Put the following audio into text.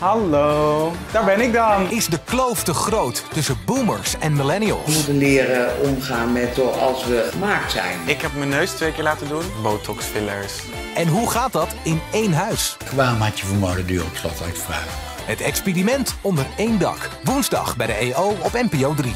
Hallo, daar ben ik dan. Is de kloof te groot tussen boomers en millennials? We moeten leren omgaan met zoals we gemaakt zijn. Ik heb mijn neus twee keer laten doen. Botox fillers. En hoe gaat dat in één huis? Waarom had je vermoorden duur op slot uitvragen? Het experiment onder één dak. Woensdag bij de EO op NPO 3.